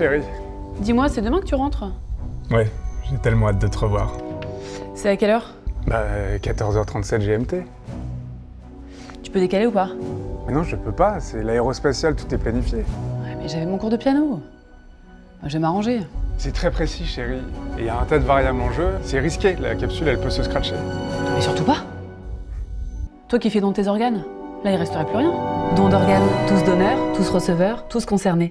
chérie. Dis-moi, c'est demain que tu rentres Ouais, j'ai tellement hâte de te revoir. C'est à quelle heure Bah, 14h37 GMT. Tu peux décaler ou pas Mais non, je peux pas, c'est l'aérospatiale, tout est planifié. Ouais, mais j'avais mon cours de piano. Je vais m'arranger. C'est très précis, chérie. Et il y a un tas de variables en jeu, c'est risqué, la capsule, elle peut se scratcher. Mais surtout pas Toi qui fais don tes organes, là il resterait plus rien. Don d'organes, tous donneurs, tous receveurs, tous concernés.